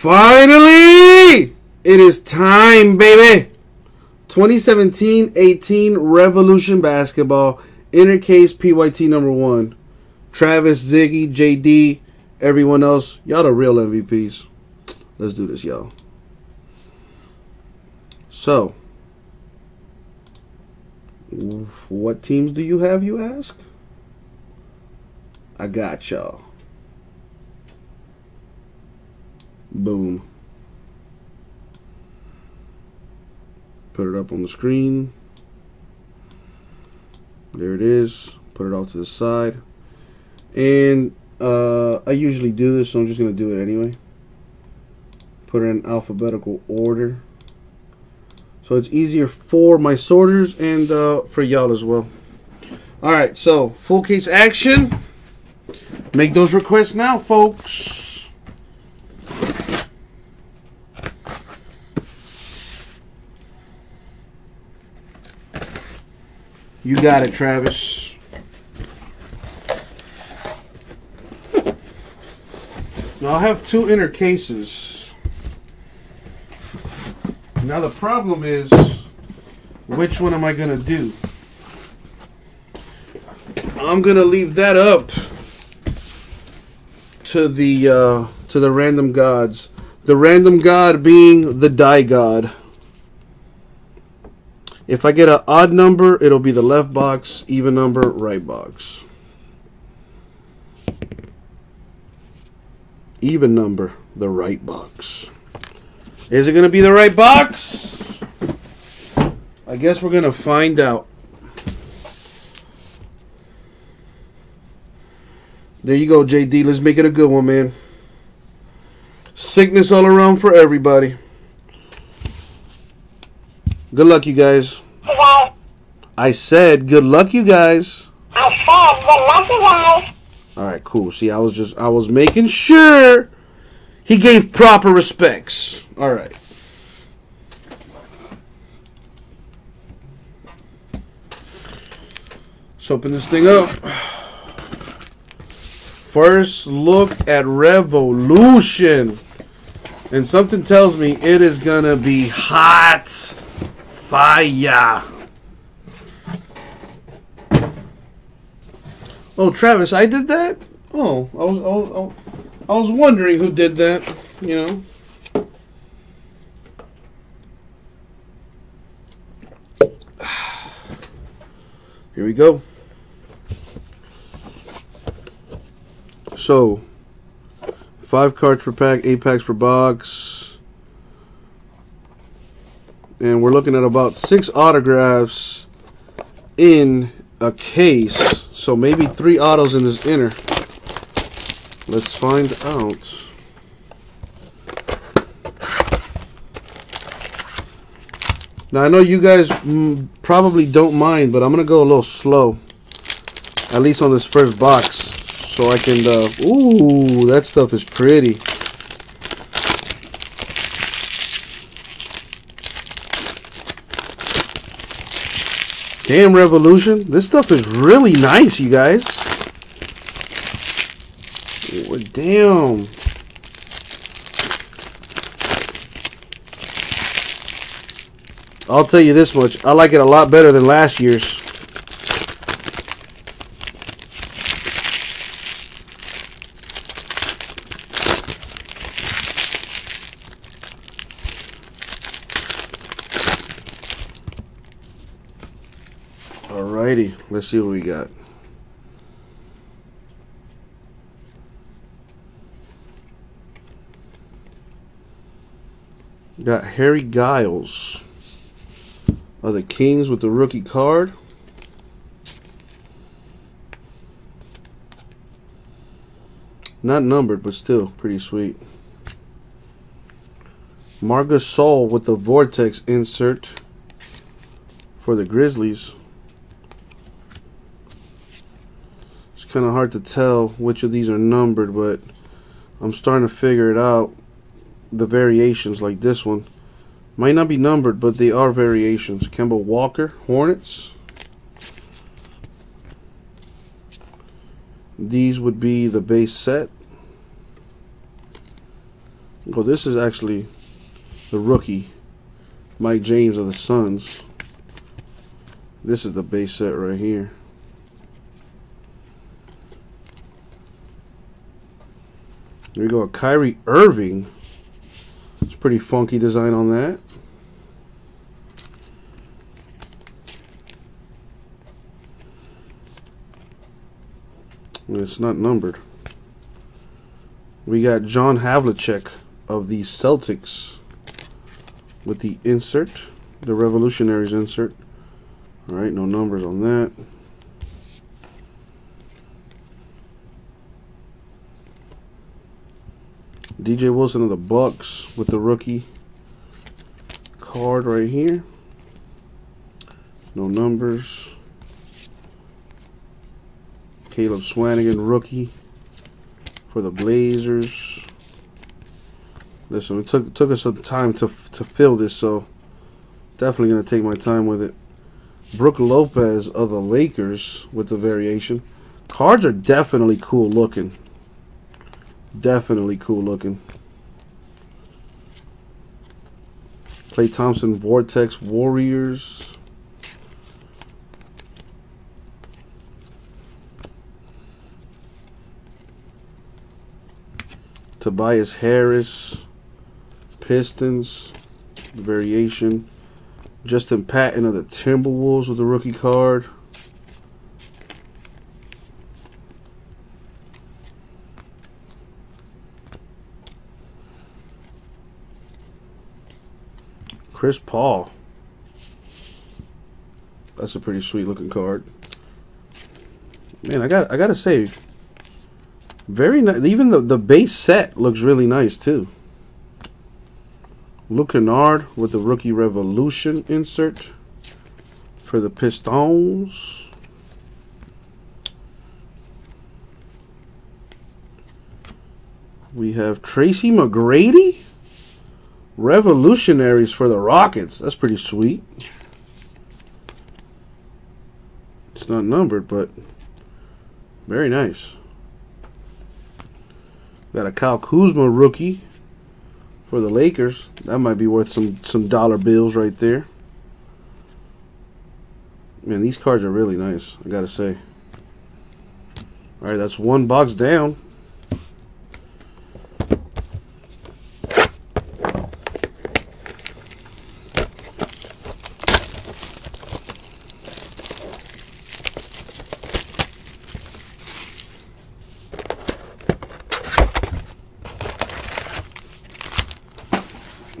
Finally! It is time, baby! 2017-18 Revolution Basketball Inner Case PYT number one. Travis, Ziggy, JD, everyone else, y'all the real MVPs. Let's do this, y'all. So, what teams do you have, you ask? I got y'all. Boom. Put it up on the screen. There it is. Put it off to the side. And uh, I usually do this, so I'm just going to do it anyway. Put it in alphabetical order. So it's easier for my sorters and uh, for y'all as well. Alright, so full case action. Make those requests now, folks. You got it, Travis. Now I have two inner cases. Now the problem is, which one am I gonna do? I'm gonna leave that up to the uh, to the random gods. The random god being the die god. If I get an odd number, it'll be the left box, even number, right box. Even number, the right box. Is it going to be the right box? I guess we're going to find out. There you go, JD. Let's make it a good one, man. Sickness all around for everybody. Good luck, you guys. I said good luck, you guys. I said good luck, you guys. All right, cool. See, I was just I was making sure he gave proper respects. All right. Let's open this thing up. First look at Revolution. And something tells me it is going to be hot fire. Oh, Travis, I did that? Oh, I was, I was, I was wondering who did that, you know. Here we go. So, five cards per pack, eight packs per box. And we're looking at about six autographs in a case. So maybe three autos in this inner. Let's find out. Now I know you guys probably don't mind, but I'm gonna go a little slow. At least on this first box, so I can. Uh, ooh, that stuff is pretty. Damn Revolution. This stuff is really nice, you guys. Oh, damn. I'll tell you this much. I like it a lot better than last year's. Alrighty, let's see what we got. Got Harry Giles of the Kings with the rookie card. Not numbered, but still pretty sweet. Marc Gasol with the Vortex insert for the Grizzlies. Kind of hard to tell which of these are numbered, but I'm starting to figure it out. The variations like this one might not be numbered, but they are variations. Kemba Walker, Hornets. These would be the base set. Well, this is actually the rookie, Mike James of the Suns. This is the base set right here. There we go, Kyrie Irving. It's pretty funky design on that. It's not numbered. We got John Havlicek of the Celtics with the insert, the Revolutionaries insert. All right, no numbers on that. DJ Wilson of the Bucks with the rookie card right here. No numbers. Caleb Swanigan rookie for the Blazers. Listen, it took took us some time to to fill this, so definitely gonna take my time with it. Brook Lopez of the Lakers with the variation. Cards are definitely cool looking. Definitely cool looking. Klay Thompson Vortex Warriors. Tobias Harris, Pistons, variation. Justin Patton of the Timberwolves with the rookie card. Chris Paul. That's a pretty sweet looking card. Man, I got I gotta say, very nice. Even the the base set looks really nice too. Luke Kennard with the Rookie Revolution insert for the Pistons. We have Tracy McGrady. Revolutionaries for the Rockets. That's pretty sweet. It's not numbered, but very nice. Got a Kyle Kuzma rookie for the Lakers. That might be worth some some dollar bills right there. Man, these cards are really nice. I gotta say. All right, that's one box down.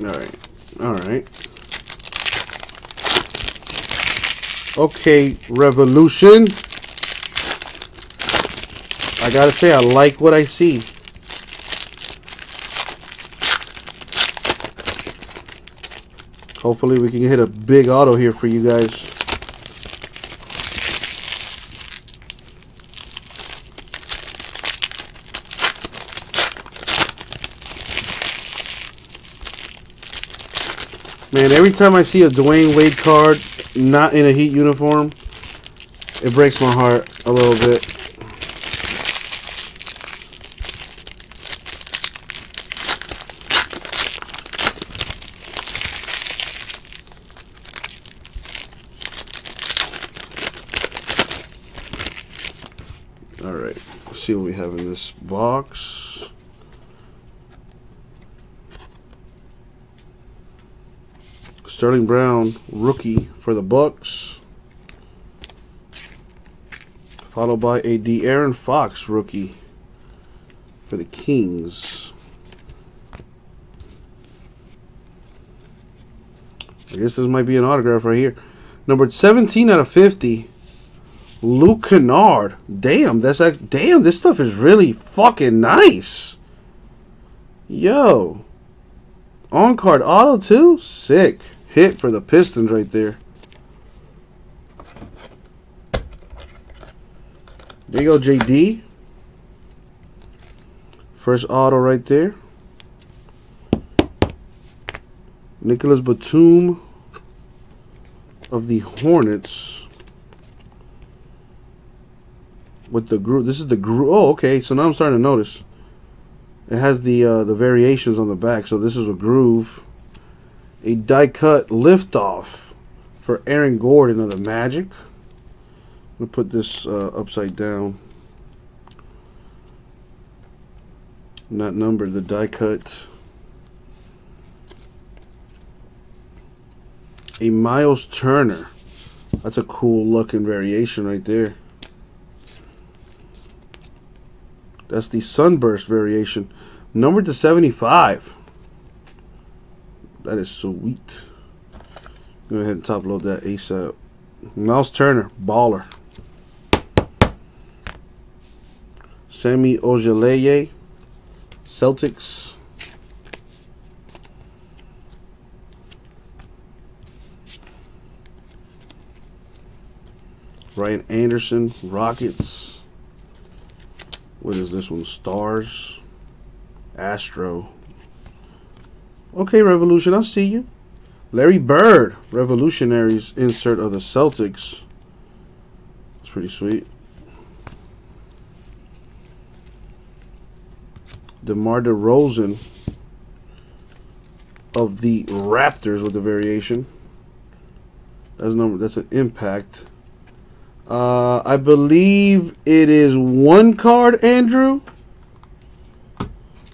Alright. Alright. Okay, Revolution. I gotta say, I like what I see. Hopefully we can hit a big auto here for you guys. Man, every time I see a Dwyane Wade card not in a Heat uniform, it breaks my heart a little bit. All right, let's see what we have in this box. Sterling Brown, rookie for the Bucks. Followed by a De'Aaron Fox rookie for the Kings. I guess this might be an autograph right here. Numbered 17 out of 50. Luke Kennard. Damn, that's like damn, this stuff is really fucking nice. Yo. On card auto too? Sick hit for the Pistons right there. There you go, JD. First auto right there. Nicolas Batum of the Hornets with the groove. This is the groove. Oh, okay. So now I'm starting to notice. It has the uh, the variations on the back. So this is a groove, a die cut liftoff for Aaron Gordon of the Magic. I'm gonna put this uh, upside down. Not numbered. The die cut. A Miles Turner. That's a cool looking variation right there. That's the Sunburst variation. Numbered to 75. That is sweet. Go ahead and top load that ASAP. Miles Turner, baller. Semi Ojeleye, Celtics. Ryan Anderson, Rockets. What is this one? Stars. Astro. Okay, Revolution, I see you. Larry Bird, Revolutionaries insert of the Celtics. It's pretty sweet. DeMar DeRozan of the Raptors with the variation. That's number. That's an impact. Uh, I believe it is one card, Andrew.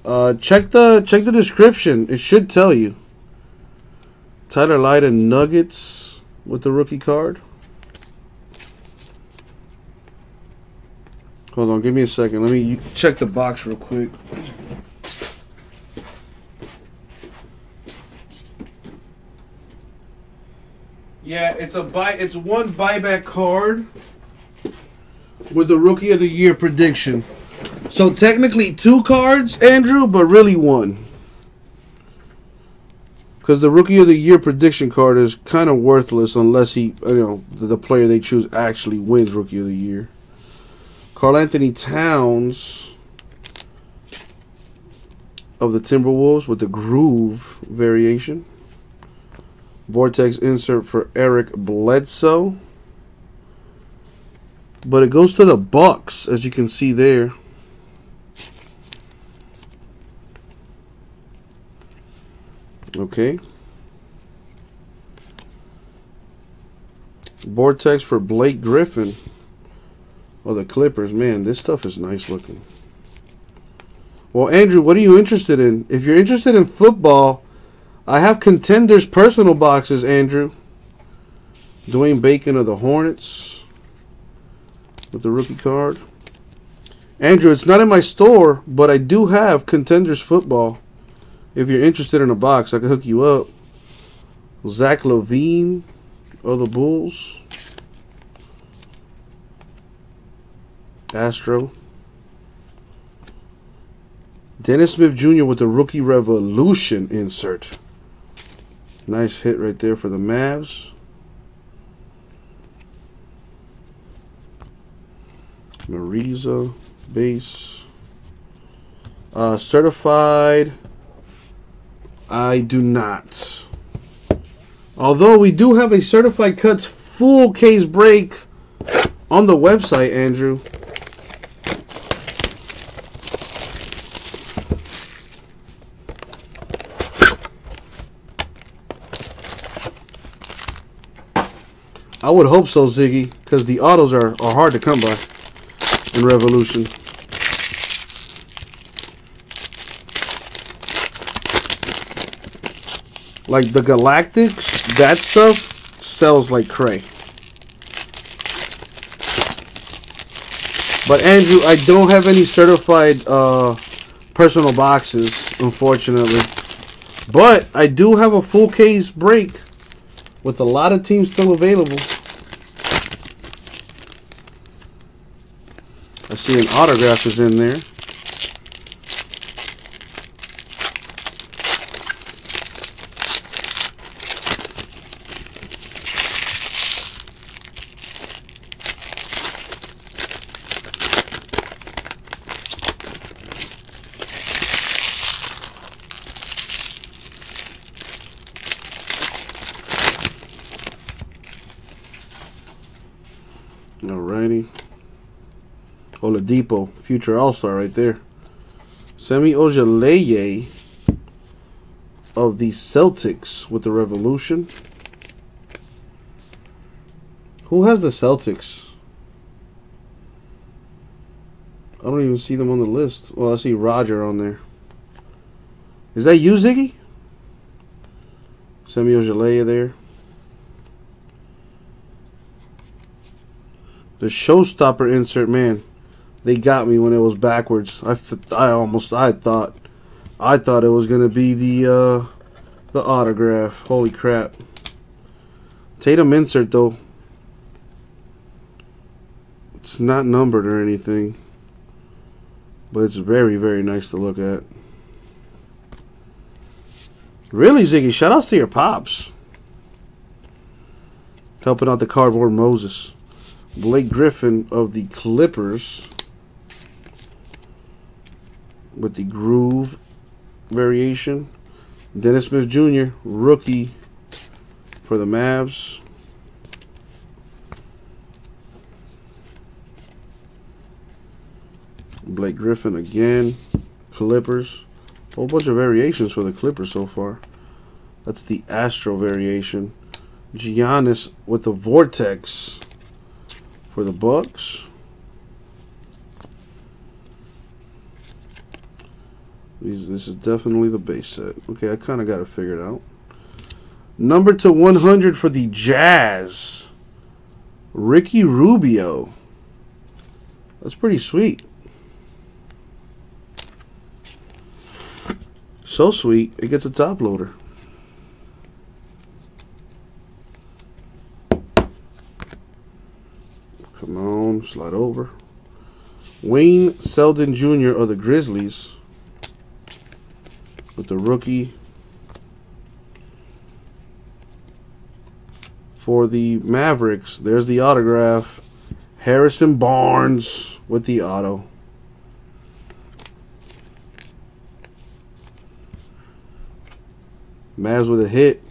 Uh, check the check the description. It should tell you. Tyler Lydon Nuggets with the rookie card. Hold on, give me a second. Let me check the box real quick. Yeah, it's a buy. It's one buyback card with the rookie of the year prediction. So technically two cards, Andrew, but really one. Because the rookie of the year prediction card is kind of worthless unless he, you know, the, player they choose actually wins rookie of the year. Karl-Anthony Towns of the Timberwolves with the groove variation. Vortex insert for Eric Bledsoe. But it goes to the Bucks, as you can see there. Okay. Vortex for Blake Griffin. Oh, the Clippers. Man, this stuff is nice looking. Well, Andrew, what are you interested in? If you're interested in football, I have contenders personal boxes, Andrew. Dwayne Bacon of the Hornets with the rookie card. Andrew, it's not in my store, but I do have contenders football. If you're interested in a box, I can hook you up. Zach LaVine of the Bulls. Astro. Dennis Smith Jr. with the Rookie Revolution insert. Nice hit right there for the Mavs. Mariza base. Uh, certified. I do not. Although we do have a certified cuts full case break on the website, Andrew. I would hope so, Ziggy, because the autos are, are hard to come by in Revolution. Like the Galactics, that stuff sells like cray. But Andrew, I don't have any certified uh, personal boxes, unfortunately. But I do have a full case break with a lot of teams still available. I see an autograph is in there. Alrighty. Oladipo, future All-Star right there. Semi Ojeleye of the Celtics with the Revolution. Who has the Celtics? I don't even see them on the list. Well, I see Roger on there. Is that you, Ziggy? Semi Ojeleye there. The showstopper insert, man, they got me when it was backwards. I, I almost, I thought, I thought it was gonna be the, uh, the autograph. Holy crap! Tatum insert though. It's not numbered or anything, but it's very, very nice to look at. Really, Ziggy? Shout outs to your pops. Helping out the cardboard Moses. Blake Griffin of the Clippers with the groove variation. Dennis Smith Jr., rookie for the Mavs. Blake Griffin again. Clippers. A Whole bunch of variations for the Clippers so far. That's the Astro variation. Giannis with the Vortex for the Bucks. These, this is definitely the base set. Okay, I kind of got to figure it figured out. Number to 100 for the Jazz. Ricky Rubio. That's pretty sweet. So sweet, it gets a top loader. Come on, slide over. Wayne Selden Jr. of the Grizzlies with the rookie for the Mavericks. There's the autograph. Harrison Barnes with the auto. Mavs with a hit.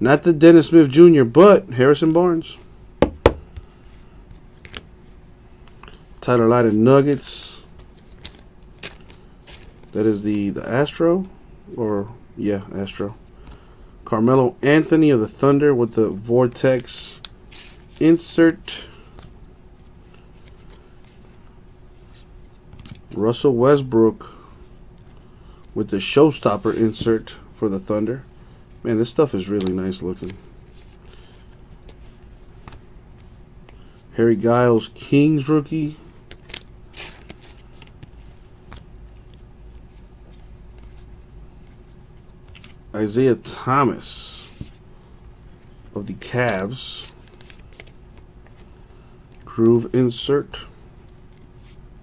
Not the Dennis Smith Jr., but Harrison Barnes. Tyler Lydon Nuggets. That is the, the Astro. Or, yeah, Astro. Carmelo Anthony of the Thunder with the Vortex insert. Russell Westbrook with the Showstopper insert for the Thunder. Man, this stuff is really nice looking. Harry Giles, Kings rookie. Isaiah Thomas of the Cavs. Groove insert.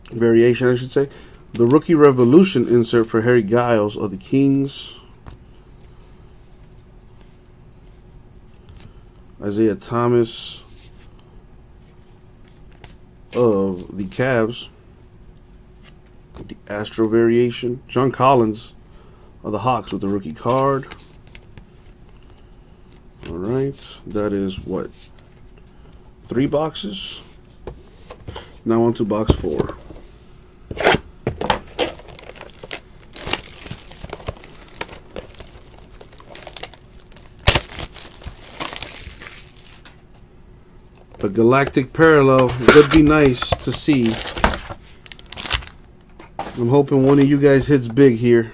Variation, I should say. The Rookie Revolution insert for Harry Giles of the Kings. Isaiah Thomas of the Cavs. The Astro variation. John Collins of the Hawks with the rookie card. All right, that is what three boxes. Now on to box four. The Galactic Parallel would be nice to see. I'm hoping one of you guys hits big here.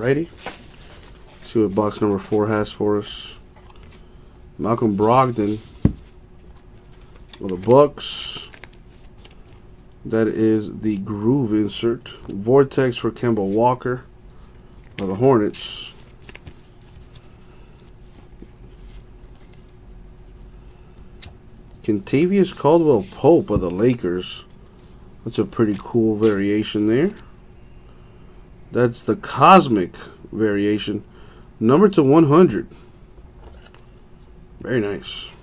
Alrighty. See what box number four has for us. Malcolm Brogdon with the Bucks. That is the groove insert. Vortex for Kemba Walker of the Hornets. Kentavious Caldwell Pope of the Lakers. That's a pretty cool variation there. That's the Cosmic variation. Number to 100. Very nice.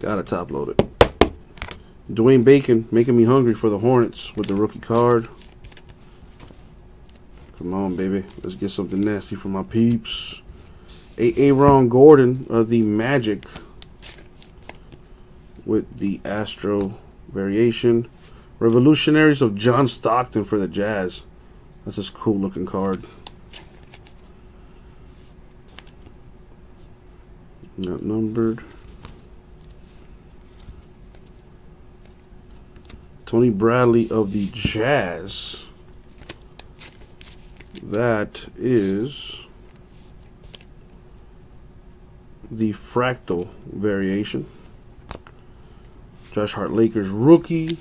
Gotta top load it. Dwayne Bacon making me hungry for the Hornets with the rookie card. Come on, baby. Let's get something nasty for my peeps. A. Aaron Gordon of the Magic with the Astro variation. Revolutionaries of John Stockton for the Jazz. That's this cool looking card. Not numbered. Tony Bradley of the Jazz. That is the fractal variation. Josh Hart Lakers rookie.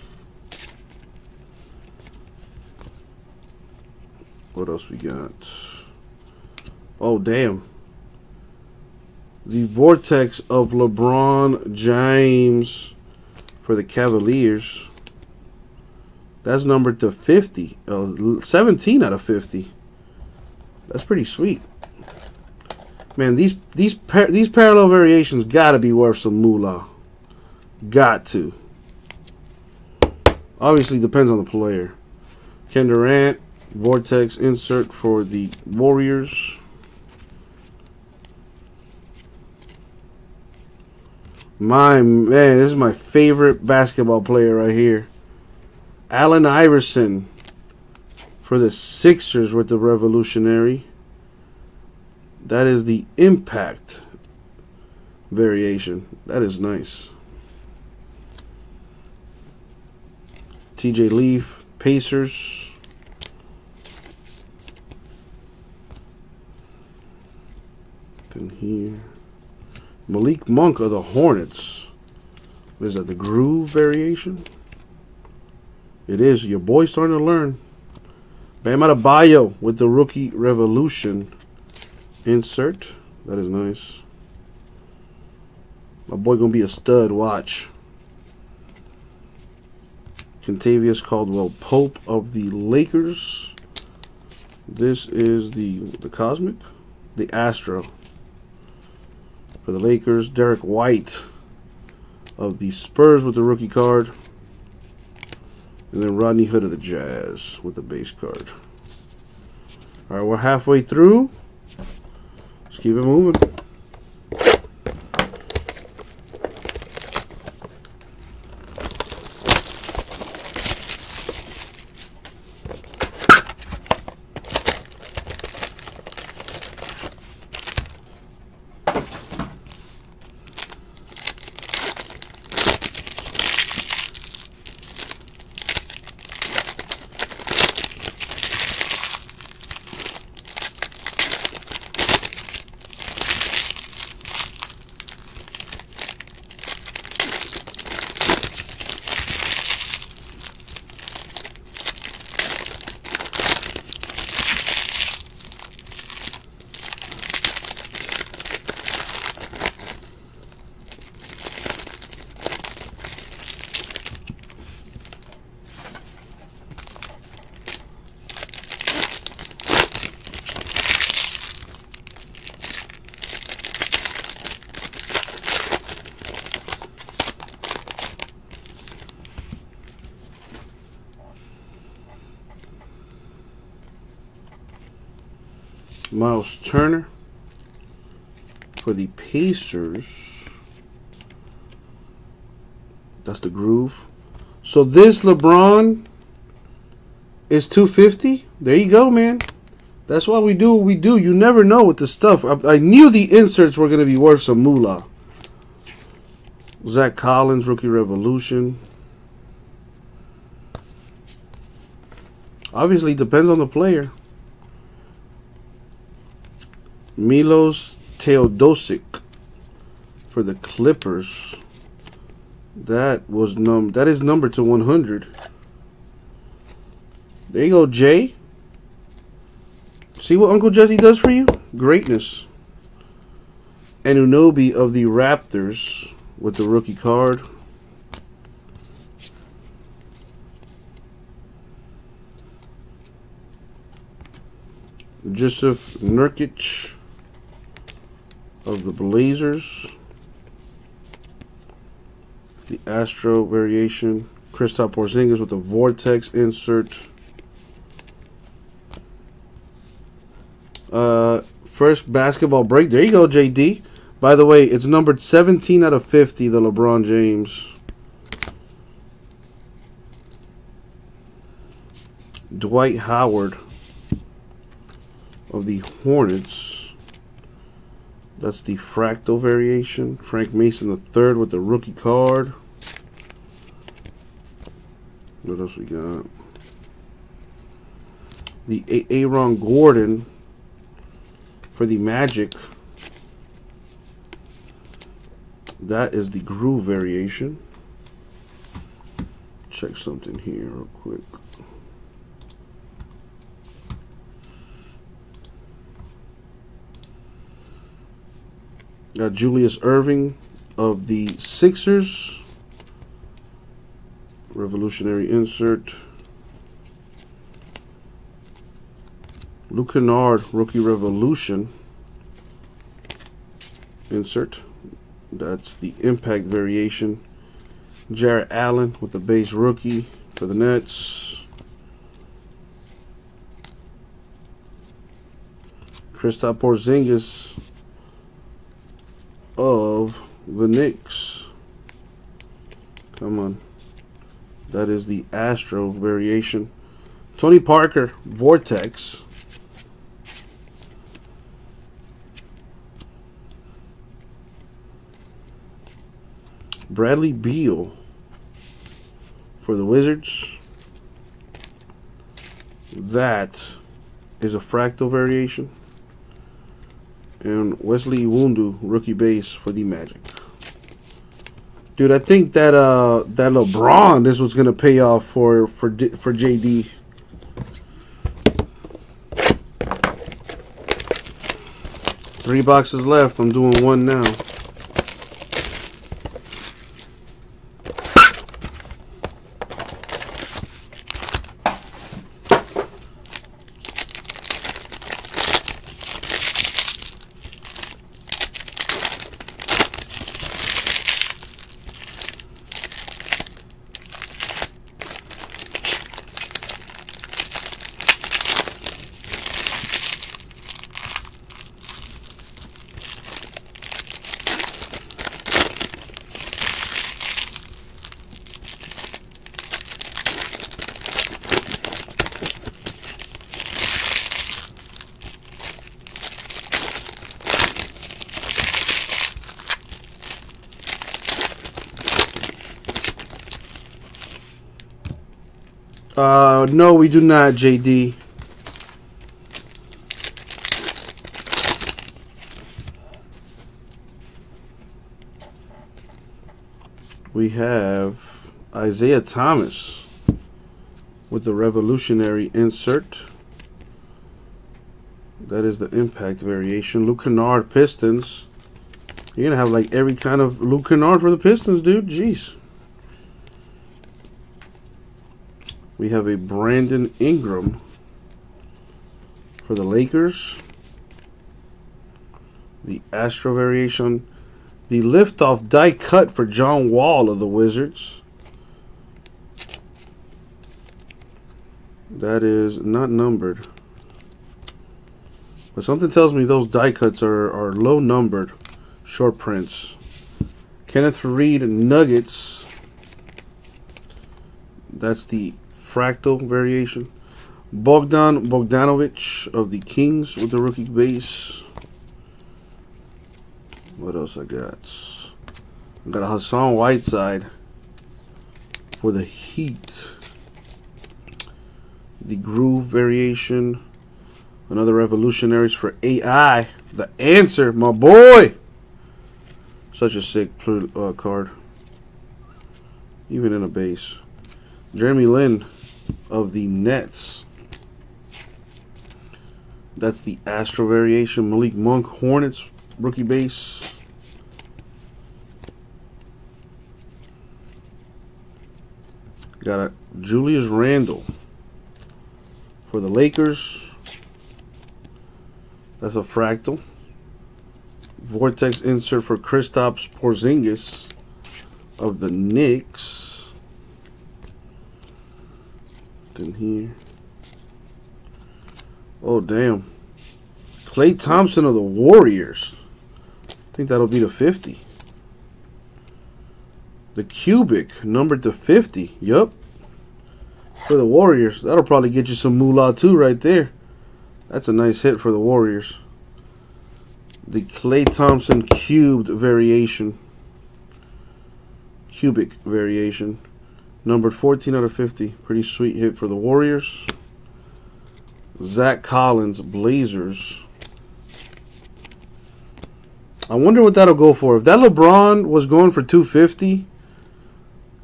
What else we got? Oh, damn. The Vortex of LeBron James for the Cavaliers. That's numbered to 50. Uh, 17 out of 50. That's pretty sweet. Man, these these par these parallel variations got to be worth some moolah. Got to. Obviously, depends on the player. Ken Durant, Vortex insert for the Warriors. My man, this is my favorite basketball player right here. Allen Iverson for the Sixers with the Revolutionary. That is the impact variation. That is nice. TJ Leaf, Pacers. Then here. Malik Monk of the Hornets. Is that, the groove variation? It is. Your boy's starting to learn. Bam Adebayo with the Rookie Revolution insert. That is nice. My boy gonna be a stud. Watch. Kentavious Caldwell Pope of the Lakers. This is the the Cosmic, the Astro. For the Lakers, Derrick White of the Spurs with the rookie card. And then Rodney Hood of the Jazz with the base card. All right, we're halfway through. Let's keep it moving. Miles Turner for the Pacers. That's the groove. So this LeBron is 250. There you go, man. That's why we do what we do. You never know with the stuff. I, I knew the inserts were going to be worth some moolah. Zach Collins, Rookie Revolution. Obviously, depends on the player. Milos Teodosic for the Clippers. That was num. That is number to 100. There you go, Jay. See what Uncle Jesse does for you? Greatness. Anunoby of the Raptors with the rookie card. Joseph Nurkic of the Blazers. The Astro variation. Kristaps Porzingis with the Vortex insert. Uh, first basketball break. There you go, JD. By the way, it's numbered 17 out of 50, the LeBron James. Dwight Howard of the Hornets. That's the fractal variation. Frank Mason the third with the rookie card. What else we got? The Aaron Gordon for the Magic. That is the groove variation. Check something here real quick. Got Julius Erving of the Sixers. Revolutionary insert. Luke Kennard, Rookie Revolution. Insert. That's the impact variation. Jarrett Allen with the base rookie for the Nets. Kristaps Porzingis of the Knicks. Come on. That is the Astro variation. Tony Parker, Vortex. Bradley Beal for the Wizards. That is a fractal variation. And Wesley Wundu, rookie base for the Magic. Dude, I think that uh that LeBron this was gonna pay off for for for JD. Three boxes left. I'm doing one now. Uh, no, we do not, JD. We have Isaiah Thomas with the revolutionary insert. That is the impact variation. Luke Kennard Pistons. You're going to have like every kind of Luke Kennard for the Pistons, dude. Jeez. We have a Brandon Ingram for the Lakers. The Astro variation. The liftoff die cut for John Wall of the Wizards. That is not numbered. But something tells me those die cuts are, are low numbered short prints. Kenneth Reed Nuggets. That's the fractal variation. Bogdan Bogdanovic of the Kings with the rookie base. What else I got? I got a Hassan Whiteside for the Heat. The Groove variation. Another Revolutionaries for AI. The answer, my boy. Such a sick uh, card. even in a base. Jeremy Lin of the Nets. That's the Astro variation. Malik Monk, Hornets, rookie base. Got a Julius Randle for the Lakers. That's a fractal. Vortex insert for Kristaps Porzingis of the Knicks. Then here. Oh, damn. Klay Thompson of the Warriors. I think that'll be the 50. The cubic, numbered to 50. Yup. For the Warriors. That'll probably get you some moolah too right there. That's a nice hit for the Warriors. The Klay Thompson cubed variation. Cubic variation. Numbered 14 out of 50. Pretty sweet hit for the Warriors. Zach Collins, Blazers. I wonder what that'll go for. If that LeBron was going for 250,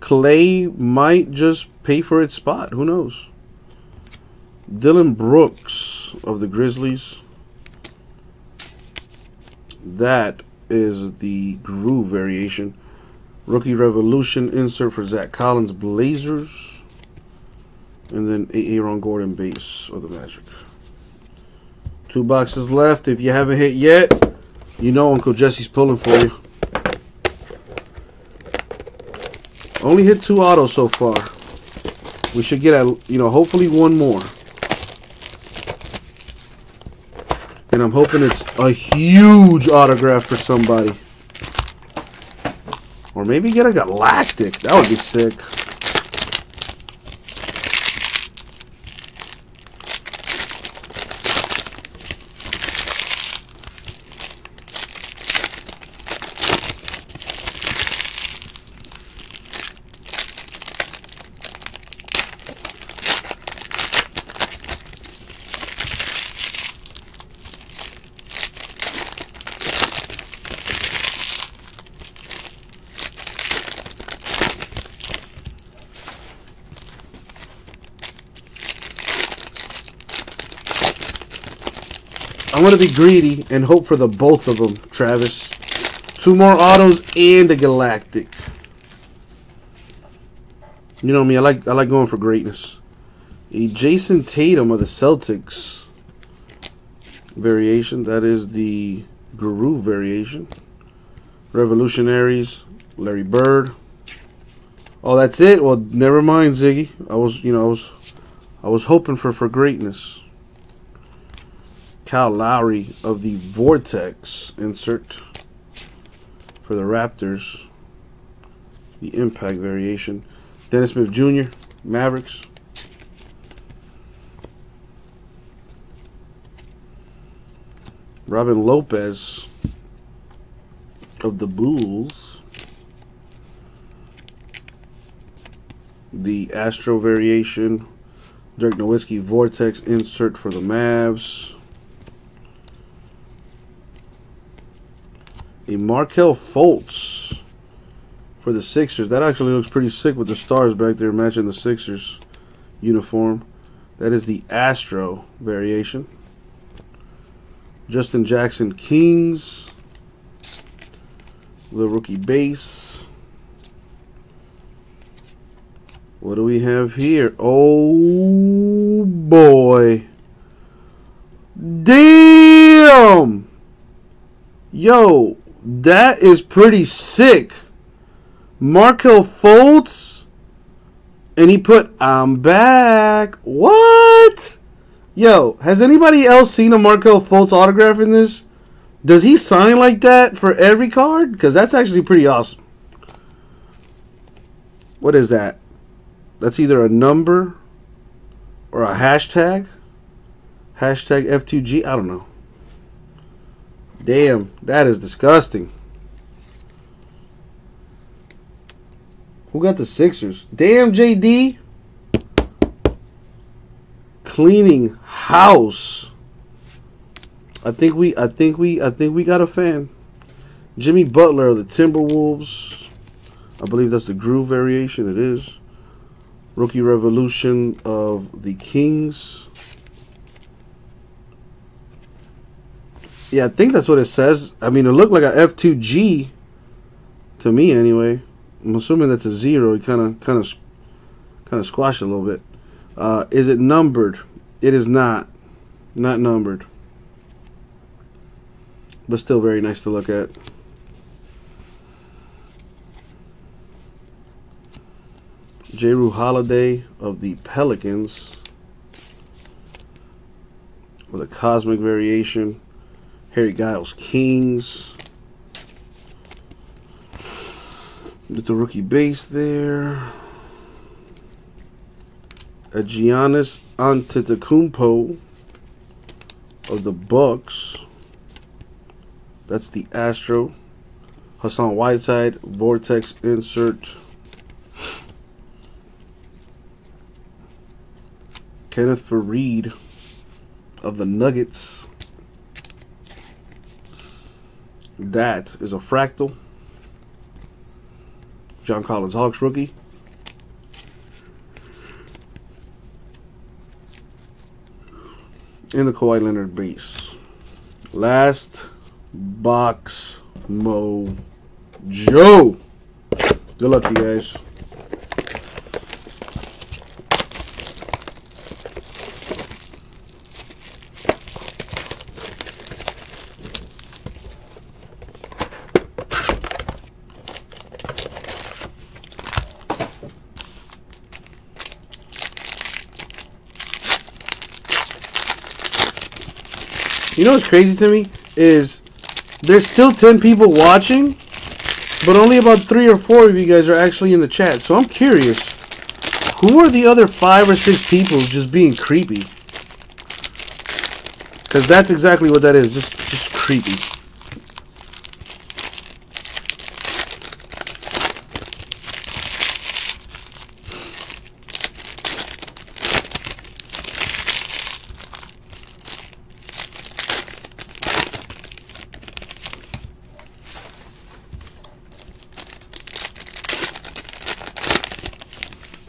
Klay might just pay for its spot. Who knows? Dillon Brooks of the Grizzlies. That is the groove variation. Rookie Revolution insert for Zach Collins Blazers. And then Aaron Gordon base of the Magic. Two boxes left. If you haven't hit yet, you know Uncle Jesse's pulling for you. Only hit two autos so far. We should get, a, you know, hopefully one more. And I'm hoping it's a huge autograph for somebody. Or maybe get a Galactic. That would be sick. Going to be greedy and hope for the both of them, Travis. Two more autos and a galactic. You know me, I like I like going for greatness. A Jayson Tatum of the Celtics variation. That is the groove variation. Revolutionaries, Larry Bird. Oh, that's it. Well, never mind, Ziggy. I was, you know, I was, I was hoping for for greatness. Kyle Lowry of the Vortex insert for the Raptors. The impact variation. Dennis Smith Jr., Mavericks. Robin Lopez of the Bulls. The Astro variation. Dirk Nowitzki Vortex insert for the Mavs. A Markelle Fultz for the Sixers. That actually looks pretty sick with the stars back there matching the Sixers uniform. That is the Astro variation. Justin Jackson Kings. The rookie base. What do we have here? Oh boy. Damn! Yo, that is pretty sick. Markelle Fultz. And he put, I'm back. What? Yo, has anybody else seen a Markelle Fultz autograph in this? Does he sign like that for every card? Because that's actually pretty awesome. What is that? That's either a number or a hashtag. Hashtag F2G. I don't know. Damn, that is disgusting. Who got the Sixers? Damn, JD. Cleaning house. I think we I think we I think we got a fan. Jimmy Butler of the Timberwolves. I believe that's the groove variation. It is. Rookie Revolution of the Kings. Yeah, I think that's what it says. I mean, it looked like a F2G to me anyway. I'm assuming that's a zero. It kind of, kind of, kind of squashed a little bit. Uh, is it numbered? It is not. Not numbered. But still very nice to look at. Jrue Holiday of the Pelicans with a cosmic variation. Harry Giles Kings. With the rookie base there. A Giannis Antetokounmpo of the Bucks. That's the Astro. Hassan Whiteside Vortex insert. Kenneth Faried of the Nuggets. That is a fractal. John Collins Hawks rookie. And the Kawhi Leonard base. Last box mo Joe. Good luck, you guys. You know what's crazy to me is there's still 10 people watching, but only about 3 or 4 of you guys are actually in the chat. So I'm curious, who are the other 5 or 6 people just being creepy? Cuz that's exactly what that is, just just creepy.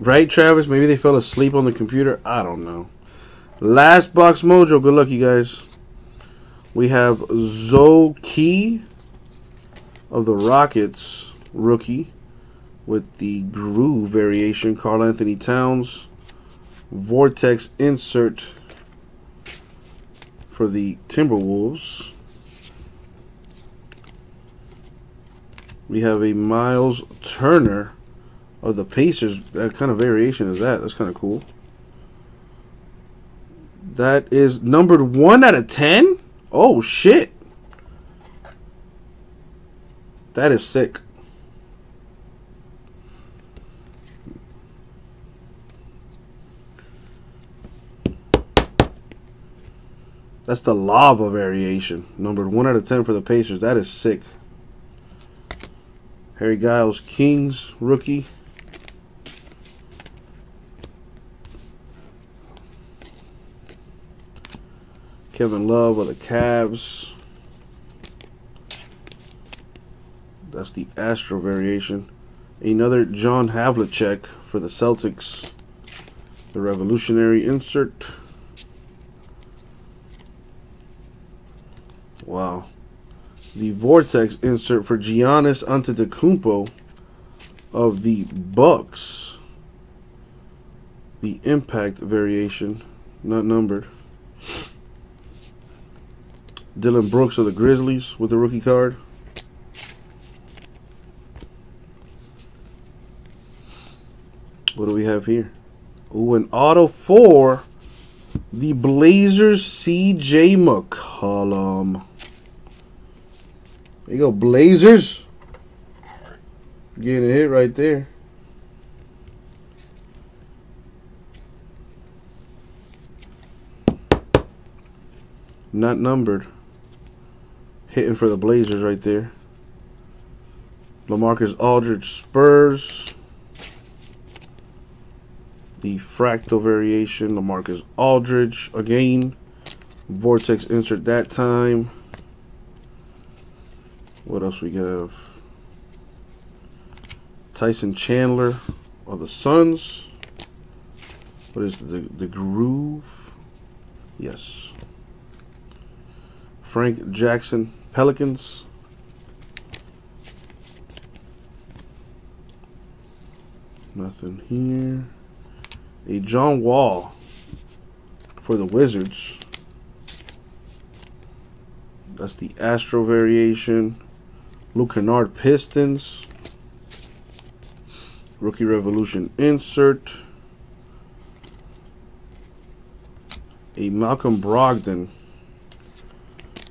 Right, Travis? Maybe they fell asleep on the computer. I don't know. Last box mojo. Good luck, you guys. We have Zhou Qi of the Rockets rookie with the groove variation. Karl Anthony Towns. Vortex insert for the Timberwolves. We have a Miles Turner of the Pacers. That kind of variation is that? That's kind of cool. That is numbered 1 out of 10? Oh, shit. That is sick. That's the lava variation. Numbered 1 out of 10 for the Pacers. That is sick. Harry Giles, Kings, rookie. Kevin Love of the Cavs. That's the Astro variation. Another John Havlicek for the Celtics. The Revolutionary insert. Wow. The Vortex insert for Giannis Antetokounmpo of the Bucks. The Impact variation, not numbered. Dillon Brooks of the Grizzlies with the rookie card. What do we have here? Ooh, an auto for the Blazers CJ McCollum. There you go, Blazers. Getting a hit right there. Not numbered. Hitting for the Blazers right there. LaMarcus Aldridge Spurs. The fractal variation, LaMarcus Aldridge again. Vortex insert that time. What else we have? Tyson Chandler of the Suns. What is the the groove? Yes. Frank Jackson Pelicans. Nothing here. A John Wall for the Wizards. That's the Astro variation. Luke Kennard Pistons. Rookie Revolution insert. A Malcolm Brogdon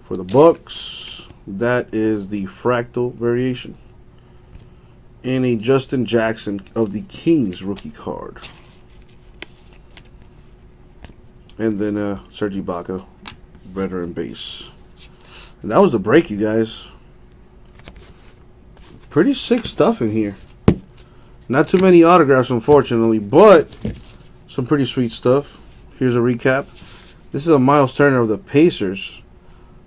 for the Bucks. That is the fractal variation. And a Justin Jackson of the Kings rookie card. And then uh, Serge Ibaka, veteran base. And that was the break, you guys. Pretty sick stuff in here. Not too many autographs, unfortunately, but some pretty sweet stuff. Here's a recap. This is a Miles Turner of the Pacers.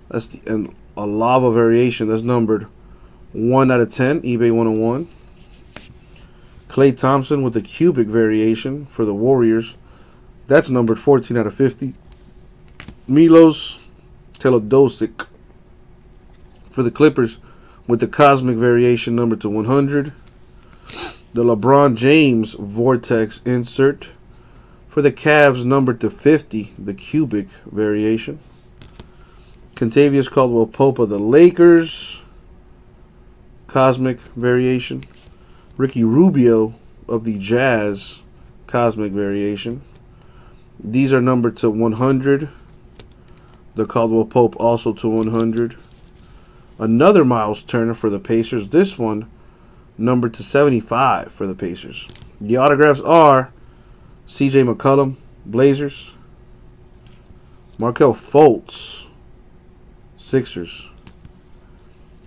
That's the and a lava variation. That's numbered 1 out of 10, eBay 101. Klay Thompson with the cubic variation for the Warriors. That's numbered 14 out of 50. Milos Teodosic for the Clippers with the cosmic variation numbered to 100 the LeBron James Vortex insert for the Cavs numbered to 50, the cubic variation. Kentavious Caldwell Pope of the Lakers, cosmic variation. Ricky Rubio of the Jazz, cosmic variation. These are numbered to 100. The Caldwell Pope also to 100. Another Miles Turner for the Pacers. This one numbered to 75 for the Pacers. The autographs are CJ McCollum, Blazers, Markelle Fultz, Sixers,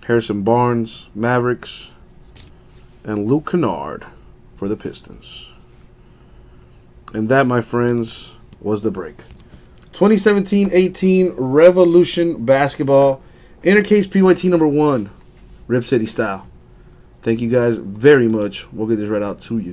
Harrison Barnes, Mavericks, and Luke Kennard for the Pistons. And that, my friends, was the break. 2017-18 Revolution Basketball. Inner Case PYT number one. Rip City style. Thank you guys very much. We'll get this right out to you.